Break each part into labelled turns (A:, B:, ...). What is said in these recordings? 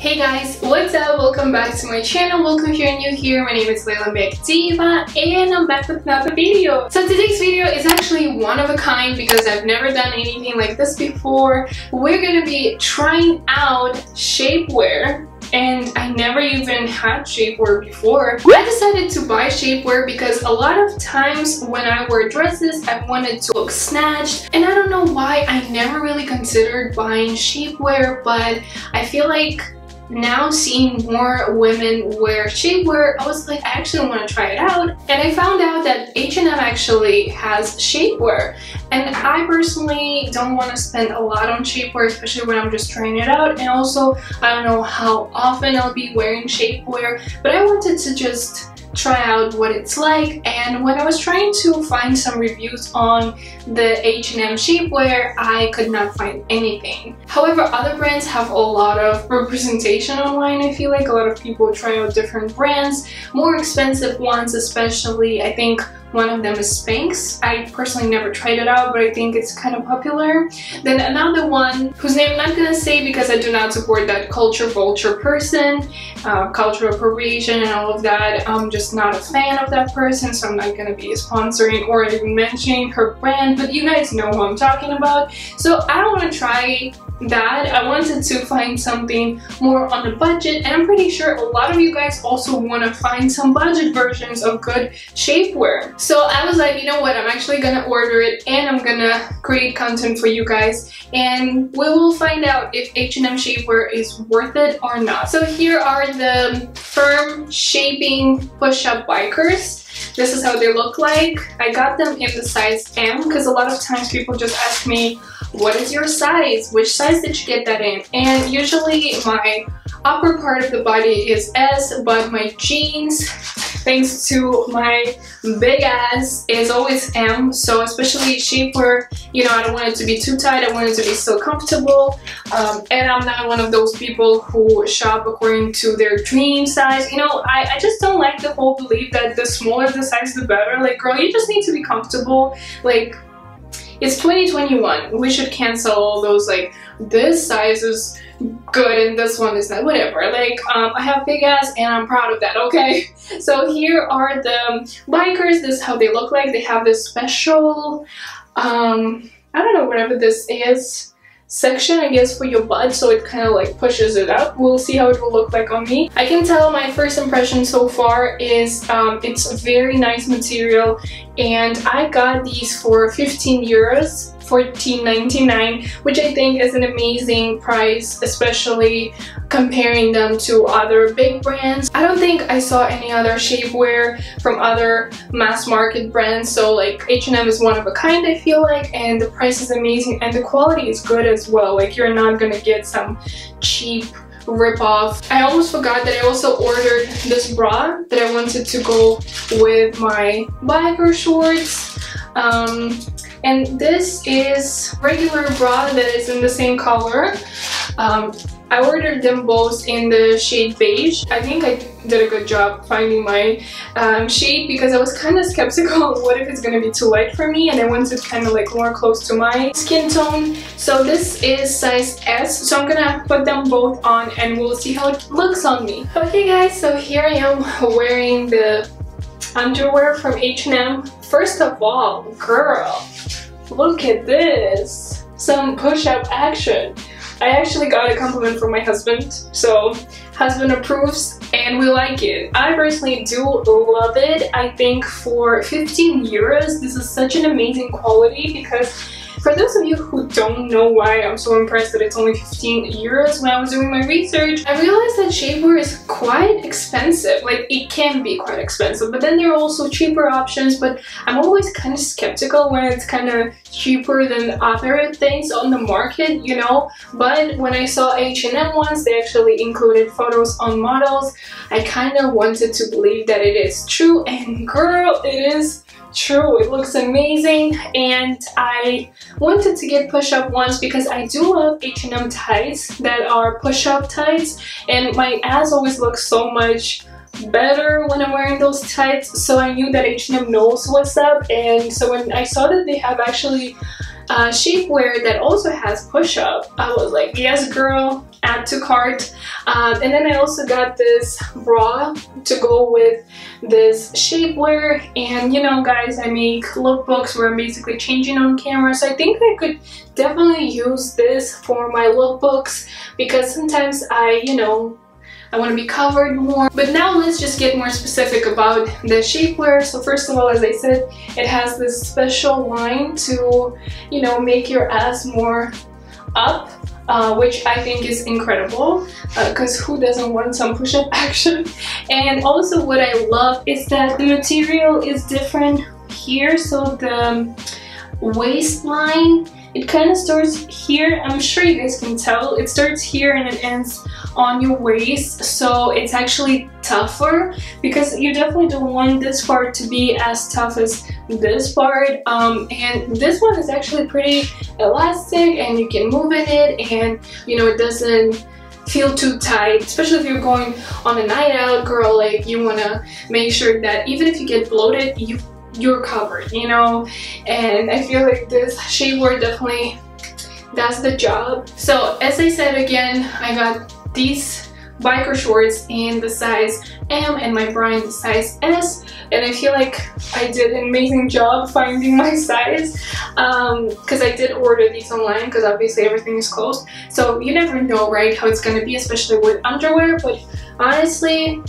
A: Hey guys, what's up? Welcome back to my channel. Welcome if you're new here. My name is Leila Mekhdiyeva and I'm back with another video. So today's video is actually one of a kind because I've never done anything like this before. We're gonna be trying out shapewear and I never even had shapewear before. I decided to buy shapewear because a lot of times when I wear dresses, I wanted to look snatched and I don't know why I never really considered buying shapewear but I feel like now seeing more women wear shapewear, I was like, I actually want to try it out. And I found out that H&M actually has shapewear. And I personally don't want to spend a lot on shapewear, especially when I'm just trying it out. And also, I don't know how often I'll be wearing shapewear, but I wanted to just try out what it's like and when I was trying to find some reviews on the H&M shapewear I could not find anything. However other brands have a lot of representation online I feel like a lot of people try out different brands more expensive ones especially I think one of them is Spanx. I personally never tried it out, but I think it's kind of popular. Then another one, whose name I'm not gonna say because I do not support that culture vulture person, uh, cultural appropriation and all of that. I'm just not a fan of that person, so I'm not gonna be sponsoring or even mentioning her brand, but you guys know who I'm talking about. So I don't wanna try that I wanted to find something more on a budget and I'm pretty sure a lot of you guys also want to find some budget versions of good shapewear. So I was like, you know what, I'm actually gonna order it and I'm gonna create content for you guys and we will find out if H&M shapewear is worth it or not. So here are the firm shaping push-up bikers. This is how they look like. I got them in the size M because a lot of times people just ask me what is your size? Which size did you get that in? And usually my upper part of the body is S, but my jeans, thanks to my big ass, is always M. So especially shapewear, you know, I don't want it to be too tight. I want it to be still comfortable. Um, and I'm not one of those people who shop according to their dream size. You know, I, I just don't like the whole belief that the smaller the size, the better. Like, girl, you just need to be comfortable. Like, it's 2021. We should cancel all those like this size is good and this one is not. Whatever. Like um, I have big ass and I'm proud of that. Okay. So here are the bikers. This is how they look like. They have this special. Um, I don't know whatever this is section I guess for your butt so it kind of like pushes it up. We'll see how it will look like on me. I can tell my first impression so far is um, it's a very nice material and I got these for 15 euros $14.99 which I think is an amazing price especially comparing them to other big brands. I don't think I saw any other shapewear from other mass market brands so like H&M is one of a kind I feel like and the price is amazing and the quality is good as well like you're not gonna get some cheap rip-off. I almost forgot that I also ordered this bra that I wanted to go with my biker shorts. Um, and this is regular bra that is in the same color. Um, I ordered them both in the shade beige. I think I did a good job finding my um, shade because I was kind of skeptical what if it's gonna be too light for me and I wanted kind of like more close to my skin tone. So this is size S so I'm gonna put them both on and we'll see how it looks on me. Okay guys so here I am wearing the underwear from H&M. First of all, girl, look at this. Some push-up action. I actually got a compliment from my husband, so husband approves and we like it. I personally do love it. I think for 15 euros, this is such an amazing quality because for those of you who don't know why I'm so impressed that it's only 15 euros when I was doing my research, I realized that shapewear is quite expensive. Like, it can be quite expensive, but then there are also cheaper options, but I'm always kind of skeptical when it's kind of cheaper than other things on the market, you know? But when I saw H&M ones, they actually included photos on models. I kind of wanted to believe that it is true, and girl, it is true it looks amazing and I wanted to get push-up ones because I do love H&M tights that are push-up tights and my ass always looks so much better when I'm wearing those tights so I knew that H&M knows what's up and so when I saw that they have actually uh, shapewear that also has push-up I was like yes girl add to cart. Um, and then I also got this bra to go with this shapewear and you know guys I make lookbooks where I'm basically changing on camera so I think I could definitely use this for my lookbooks because sometimes I you know I want to be covered more. But now let's just get more specific about the shapewear. So first of all, as I said, it has this special line to, you know, make your ass more up uh, which I think is incredible because uh, who doesn't want some push-up action? And also what I love is that the material is different here so the waistline it kind of starts here. I'm sure you guys can tell. It starts here and it ends on your waist so it's actually tougher because you definitely don't want this part to be as tough as this part. Um, and this one is actually pretty elastic and you can move in it and you know it doesn't feel too tight especially if you're going on a night out girl like you want to make sure that even if you get bloated you you're covered you know? And I feel like this shapewear definitely does the job. So as I said again I got these biker shorts in the size M and my bra in the size S. And I feel like I did an amazing job finding my size because um, I did order these online because obviously everything is closed. So you never know right how it's gonna be especially with underwear. But honestly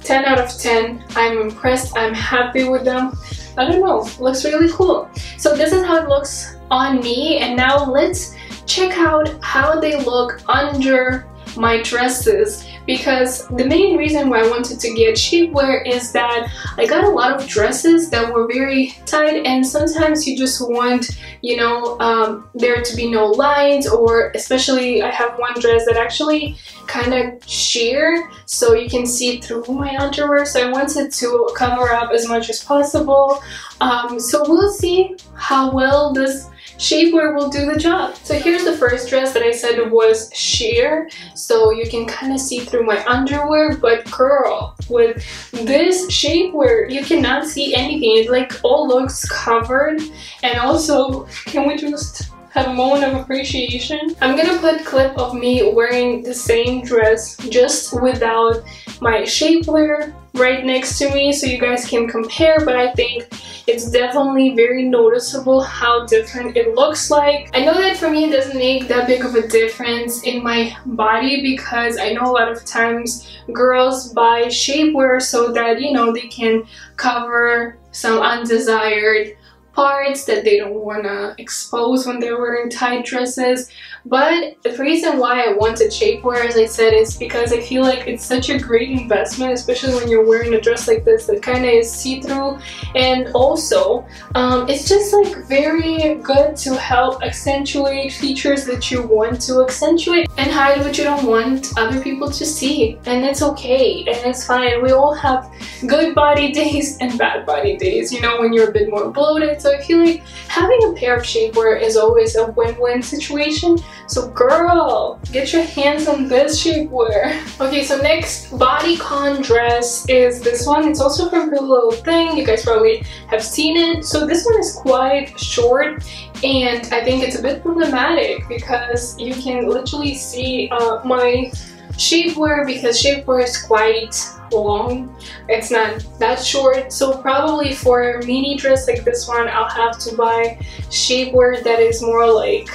A: 10 out of 10 I'm impressed. I'm happy with them. I don't know looks really cool. So this is how it looks on me. And now let's check out how they look under my dresses because the main reason why I wanted to get shapewear is that I got a lot of dresses that were very tight and sometimes you just want you know um, there to be no lines or especially I have one dress that actually kind of sheer so you can see through my underwear. So I wanted to cover up as much as possible. Um, so we'll see how well this shapewear will do the job. So here's the first dress that I said was sheer, so you can kind of see through my underwear, but girl, with this shapewear, you cannot see anything. It like all looks covered, and also, can we just a moment of appreciation. I'm gonna put clip of me wearing the same dress just without my shapewear right next to me so you guys can compare but I think it's definitely very noticeable how different it looks like. I know that for me it doesn't make that big of a difference in my body because I know a lot of times girls buy shapewear so that you know they can cover some undesired parts that they don't want to expose when they're wearing tight dresses. But the reason why I wanted shapewear as I said is because I feel like it's such a great investment especially when you're wearing a dress like this that kind of is see-through. And also um, it's just like very good to help accentuate features that you want to accentuate and hide what you don't want other people to see. And it's okay and it's fine. We all have good body days and bad body days you know when you're a bit more bloated so I feel like having a pair of shapewear is always a win-win situation. So girl, get your hands on this shapewear. Okay, so next bodycon dress is this one. It's also from Little Thing. You guys probably have seen it. So this one is quite short and I think it's a bit problematic because you can literally see uh, my shapewear because shapewear is quite long. It's not that short. So probably for a mini dress like this one, I'll have to buy shapewear that is more like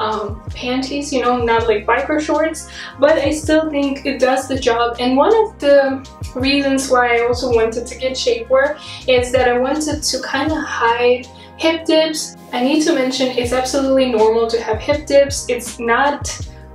A: um, panties, you know, not like biker shorts, but I still think it does the job. And one of the reasons why I also wanted to get shapewear is that I wanted to kind of hide hip dips. I need to mention it's absolutely normal to have hip dips. It's not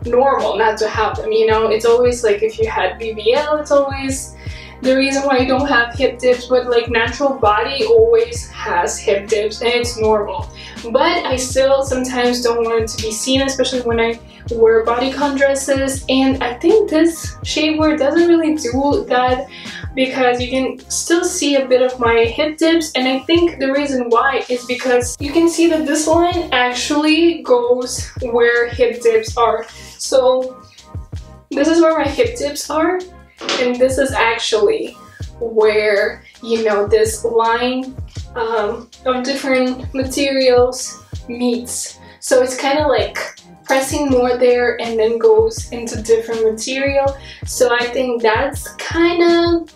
A: normal not to have them, you know? It's always like if you had BBL, it's always the reason why you don't have hip dips, but like natural body always has hip dips and it's normal. But I still sometimes don't want it to be seen, especially when I wear bodycon dresses. And I think this shapewear doesn't really do that because you can still see a bit of my hip dips and I think the reason why is because you can see that this line actually goes where hip dips are. So this is where my hip dips are and this is actually where you know this line um, of different materials meets. So it's kind of like pressing more there and then goes into different material. So I think that's kind of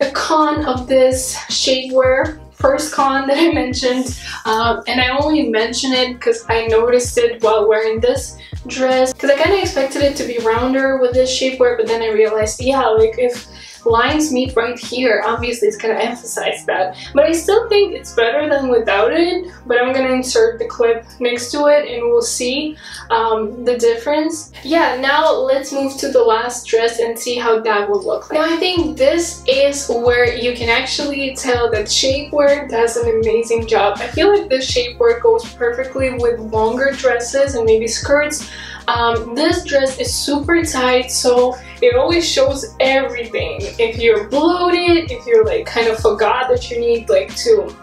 A: a con of this shapewear. First con that I mentioned um, and I only mention it because I noticed it while wearing this dress. Because I kind of expected it to be rounder with this shapewear but then I realized yeah like if lines meet right here, obviously it's gonna emphasize that. But I still think it's better than without it, but I'm gonna insert the clip next to it and we'll see um, the difference. Yeah, now let's move to the last dress and see how that will look like. Now I think this is where you can actually tell that shapewear does an amazing job. I feel like this shapewear goes perfectly with longer dresses and maybe skirts. Um, this dress is super tight, so it always shows everything. If you're bloated, if you're like kind of forgot that you need like to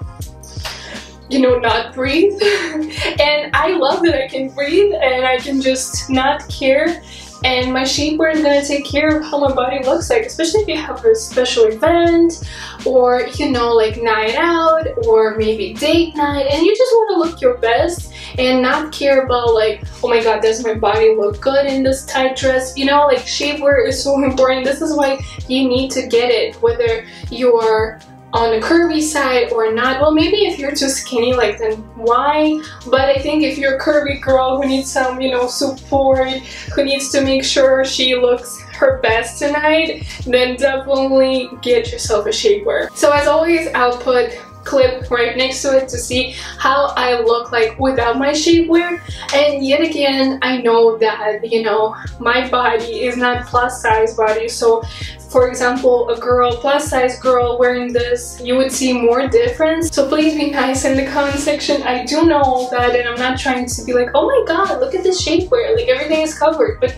A: you know, not breathe. and I love that I can breathe and I can just not care. And my shapewear is gonna take care of how my body looks like, especially if you have a special event or, you know, like night out or maybe date night and you just wanna look your best and not care about like, oh my god, does my body look good in this tight dress? You know, like shapewear is so important. This is why you need to get it, whether you're on a curvy side or not. Well, maybe if you're too skinny, like then why? But I think if you're a curvy girl who needs some, you know, support, who needs to make sure she looks her best tonight, then definitely get yourself a shapewear. So as always, I'll put clip right next to it to see how I look like without my shapewear and yet again I know that you know my body is not plus size body so for example a girl plus size girl wearing this you would see more difference so please be nice in the comment section I do know that and I'm not trying to be like oh my god look at this shapewear like everything is covered but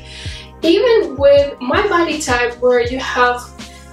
A: even with my body type where you have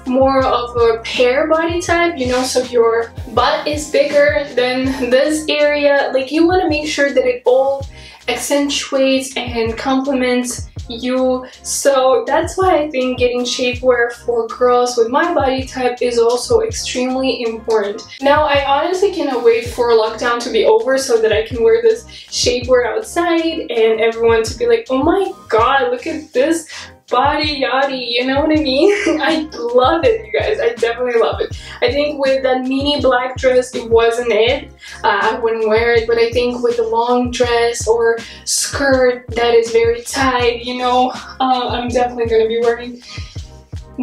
A: more of a pear body type, you know, so your butt is bigger than this area. Like you want to make sure that it all accentuates and complements you so that's why I think getting shapewear for girls with my body type is also extremely important. Now I honestly cannot wait for lockdown to be over so that I can wear this shapewear outside and everyone to be like oh my god look at this body yaddy, you know what I mean? I love it, you guys. I definitely love it. I think with that mini black dress, it wasn't it. Uh, I wouldn't wear it, but I think with the long dress or skirt that is very tight, you know, uh, I'm definitely to be wearing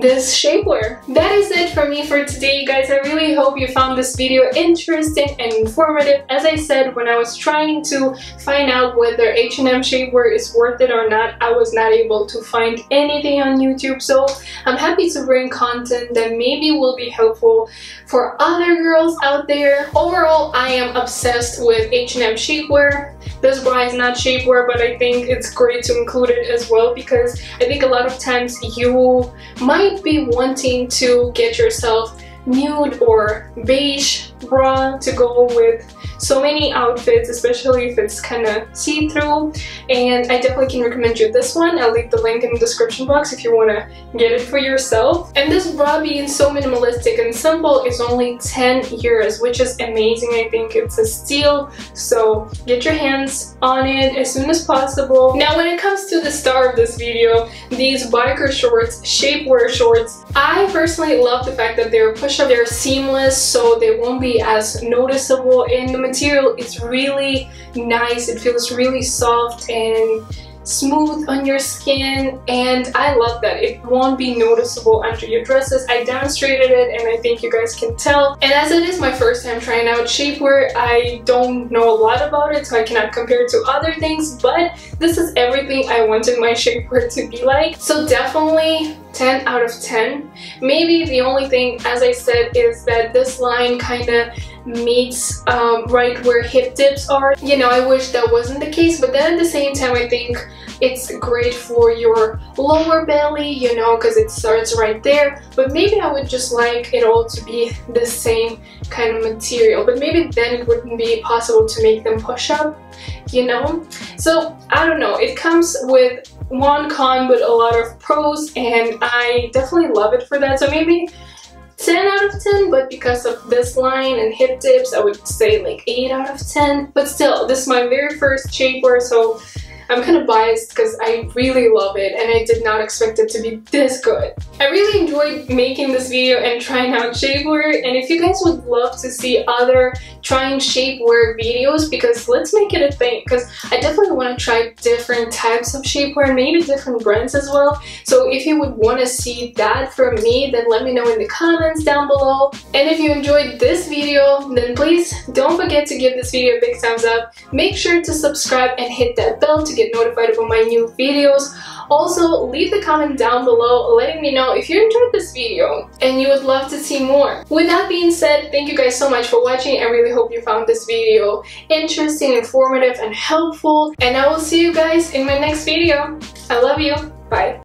A: this shapewear. That is it for me for today, guys. I really hope you found this video interesting and informative. As I said, when I was trying to find out whether H&M shapewear is worth it or not, I was not able to find anything on YouTube. So I'm happy to bring content that maybe will be helpful for other girls out there. Overall, I am obsessed with H&M shapewear. This bra is not shapewear, but I think it's great to include it as well because I think a lot of times you might be wanting to get yourself nude or beige bra to go with so many outfits, especially if it's kind of see-through. And I definitely can recommend you this one. I'll leave the link in the description box if you want to get it for yourself. And this bra being so minimalistic and simple is only 10 euros, which is amazing. I think it's a steal. So get your hands on it as soon as possible. Now when it comes to the star of this video, these biker shorts, shapewear shorts, I personally love the fact that they're push-up, they're seamless, so they won't be as noticeable in the material is really nice. It feels really soft and smooth on your skin and I love that. It won't be noticeable under your dresses. I demonstrated it and I think you guys can tell. And as it is my first time trying out shapewear, I don't know a lot about it so I cannot compare it to other things but this is everything I wanted my shapewear to be like. So definitely 10 out of 10. Maybe the only thing, as I said, is that this line kind of meets um, right where hip dips are. You know, I wish that wasn't the case, but then at the same time, I think it's great for your lower belly, you know, because it starts right there. But maybe I would just like it all to be the same kind of material. But maybe then it wouldn't be possible to make them push up, you know? So, I don't know. It comes with one con but a lot of pros and I definitely love it for that. So maybe 10 out of 10, but because of this line and hip dips, I would say like 8 out of 10. But still, this is my very first shapewear, so I'm kind of biased because I really love it and I did not expect it to be this good. I really enjoyed making this video and trying out shapewear and if you guys would love to see other trying shapewear videos because let's make it a thing because I definitely want to try different types of shapewear, maybe different brands as well. So if you would want to see that from me, then let me know in the comments down below. And if you enjoyed this video, then please don't forget to give this video a big thumbs up. Make sure to subscribe and hit that bell to get notified about my new videos. Also, leave the comment down below letting me know if you enjoyed this video and you would love to see more. With that being said, thank you guys so much for watching. I really hope you found this video interesting, informative, and helpful. And I will see you guys in my next video. I love you. Bye.